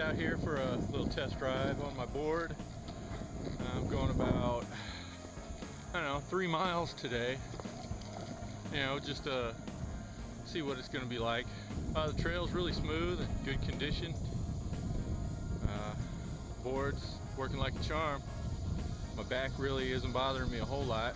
out here for a little test drive on my board. I'm going about, I don't know, three miles today. You know, just to see what it's going to be like. Uh, the trail's really smooth and good condition. Uh, board's working like a charm. My back really isn't bothering me a whole lot.